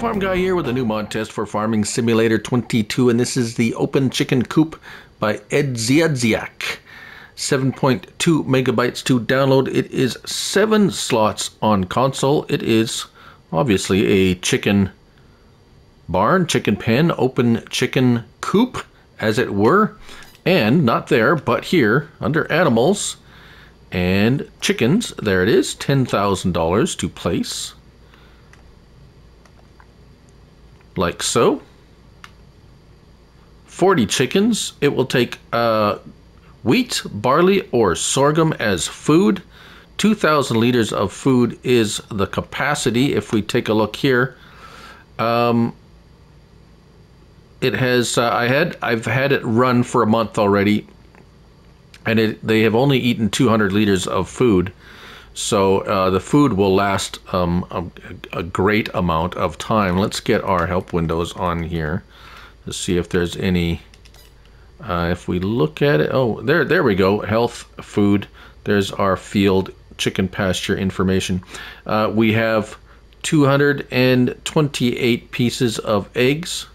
Farm Guy here with a new mod test for Farming Simulator 22, and this is the Open Chicken Coop by Ed Edziadziak. 7.2 megabytes to download. It is seven slots on console. It is obviously a chicken barn, chicken pen, open chicken coop, as it were. And not there, but here under animals and chickens, there it is, $10,000 to place. Like so. 40 chickens. It will take uh, wheat, barley, or sorghum as food. 2,000 liters of food is the capacity. If we take a look here, um, it has. Uh, I had. I've had it run for a month already, and it, they have only eaten 200 liters of food. So uh, the food will last um, a, a, great amount of time. Let's get our help windows on here to see if there's any. Uh, if we look at it, oh, there, there we go. Health, food. There's our field chicken pasture information. Uh, we have 228 pieces of eggs.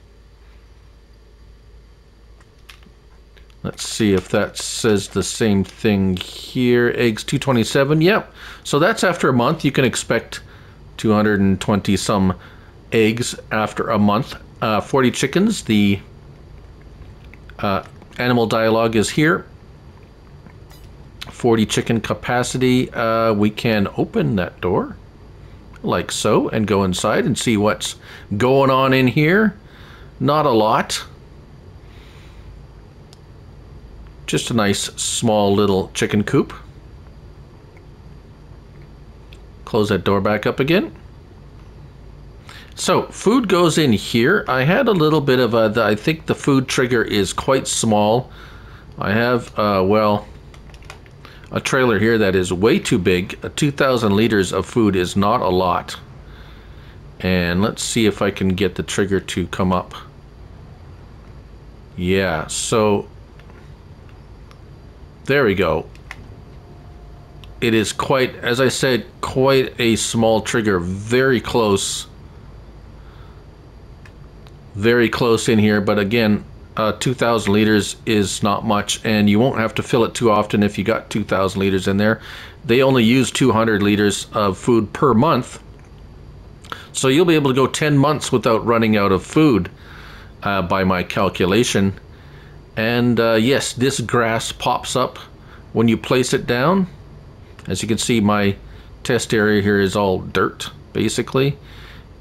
Let's see if that says the same thing here. Eggs 227. Yep. So that's after a month. You can expect 220 some eggs after a month. Uh, 40 chickens. The uh, animal dialogue is here. 40 chicken capacity. Uh, we can open that door like so and go inside and see what's going on in here. Not a lot. Just a nice small little chicken coop. Close that door back up again. So food goes in here. I had a little bit of a, I think the food trigger is quite small. I have, uh, well, a trailer here that is way too big. 2,000 liters of food is not a lot. And let's see if I can get the trigger to come up. Yeah, so there we go. It is quite, as I said, quite a small trigger. Very close. Very close in here, but again, uh, 2,000 liters is not much, and you won't have to fill it too often if you got 2,000 liters in there. They only use 200 liters of food per month, so you'll be able to go 10 months without running out of food uh, by my calculation. And uh, yes, this grass pops up when you place it down. As you can see, my test area here is all dirt, basically.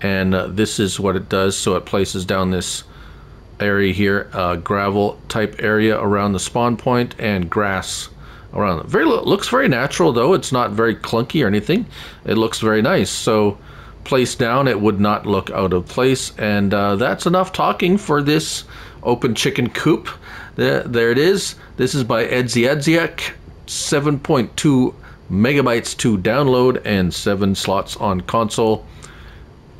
And uh, this is what it does. So it places down this area here, uh, gravel type area around the spawn point and grass around it. Very looks very natural though. It's not very clunky or anything. It looks very nice. So placed down, it would not look out of place. And uh, that's enough talking for this open chicken coop. There, there it is. This is by Edziadziak. 7.2 megabytes to download and 7 slots on console.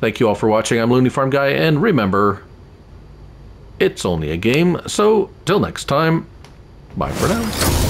Thank you all for watching. I'm Looney Farm Guy, and remember, it's only a game. So, till next time, bye for now.